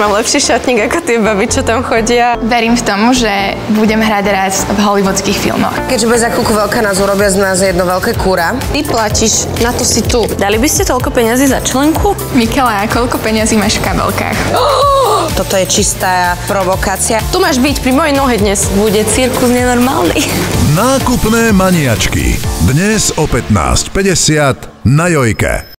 mám lepší šatník ako tie baby, čo tam chodia. Verím v tomu, že budem hrať raz v hollywoodských filmoch. Keďže bez akúku veľká nás urobia z nás jedno veľké kúra. Ty platíš, na to si tu. Dali by ste toľko peňazí za členku? Mikela, koľko peňazí máš v kabelkách? Toto je čistá provokácia. Tu máš byť pri mojej nohe dnes. Bude cirkus nenormálny. Nákupné maniačky. Dnes o 15.50 na Jojke.